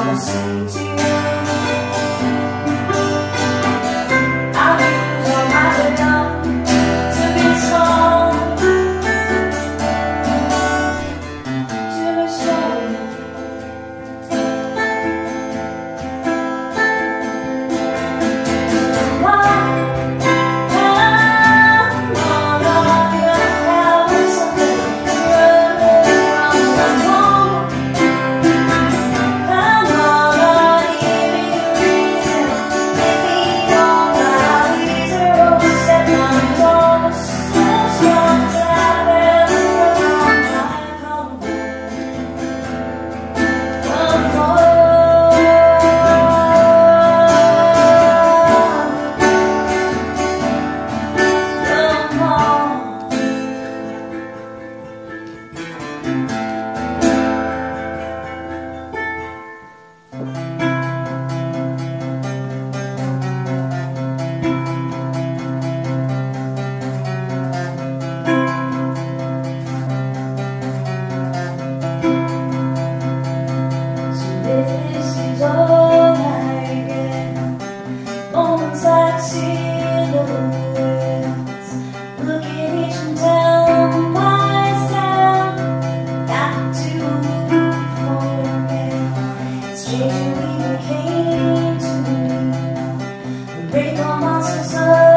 yourself promises